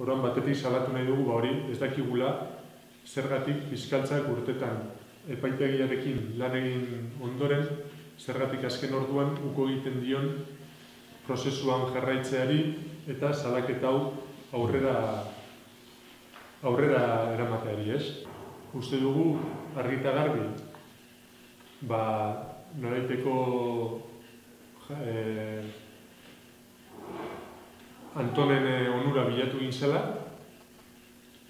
Orduan batetik salatu nahi dugu ba hori ez dakigula zergatik fiskaltzak urtetan epaitegiarekin lan egin ondoren zergatik azken orduan uko egiten dion prozesuan jarraitzeari eta salaketa hau aurrera aurrera eramateari, ez? Uste dugu argita garbi ba noraiteko e, Antonen eh, onura bilatu egin zela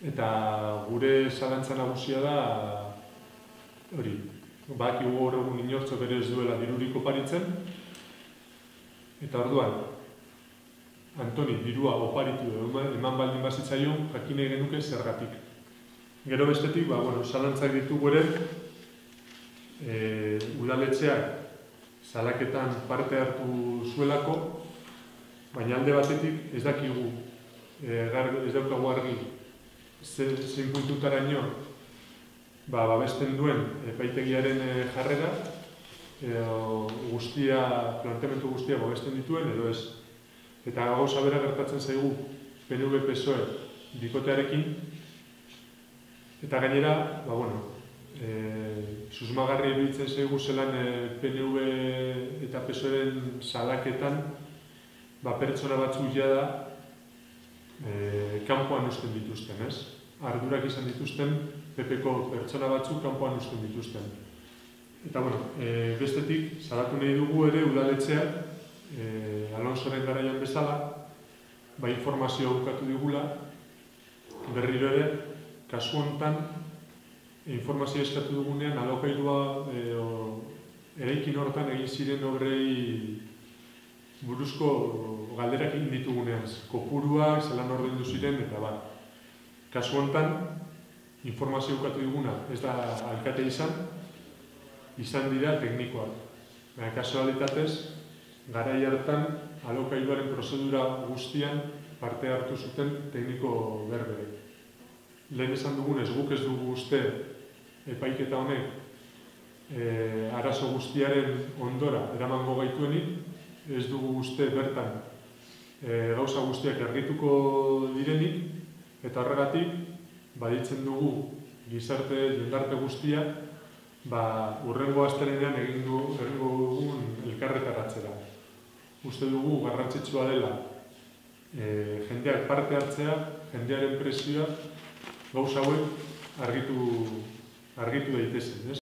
eta gure zalantza nagusia da hori, baki gaur egun inortzo bere ez duela diruriko paritzen eta orduan Antoni dirua oparitu eman baldin bazitzaion jakine genuke zergatik. Gero bestetik, ba, bueno, zalantzak ditugu ere, e, udaletxeak salaketan parte hartu zuelako, baina alde batetik ez dakigu, e, ez daukagu argi, zein puntutara ino, ba, babesten duen epaitegiaren e, jarrera, e, guztia, planteamentu guztia babesten dituen, edo ez. Eta gauza bera gertatzen zaigu PNV PSOE bikotearekin, eta gainera, ba, bueno, e, susmagarri eruditzen zaigu zelan e, PNV eta PSOEren salaketan ba, pertsona batzu da e, kanpoan usten dituzten, ez? Ardurak izan dituzten PPko pertsona batzu kanpoan usten dituzten. Eta, bueno, e, bestetik, salatu nahi dugu ere udaletxeak, e, Alonsoren garaian bezala, ba, informazio bukatu digula, berriro ere, kasu hontan, informazio eskatu dugunean, alokairua e, eraikin hortan egin ziren obrei buruzko galderak egin ditugunean, kopuruak, zelan ordendu ziren, eta bat. Kasu honetan, informazio ukatu diguna, ez da alkate izan, izan dira teknikoak. Baina, kasualitatez, garai hartan, alokailuaren prozedura guztian parte hartu zuten tekniko berberek. Lehen esan dugunez, guk ez dugu uste epaiketa honek e, arazo guztiaren ondora eramango gaituenik, ez dugu uste bertan e, gauza guztiak argituko direnik, eta horregatik, baditzen dugu gizarte, jendarte guztia, ba, urrengo astelenean egin du, egingo dugun elkarretaratzera. Uste dugu garrantzitsua dela e, jendeak parte hartzea, jendearen presioa, gauza hauek argitu, argitu daitezen.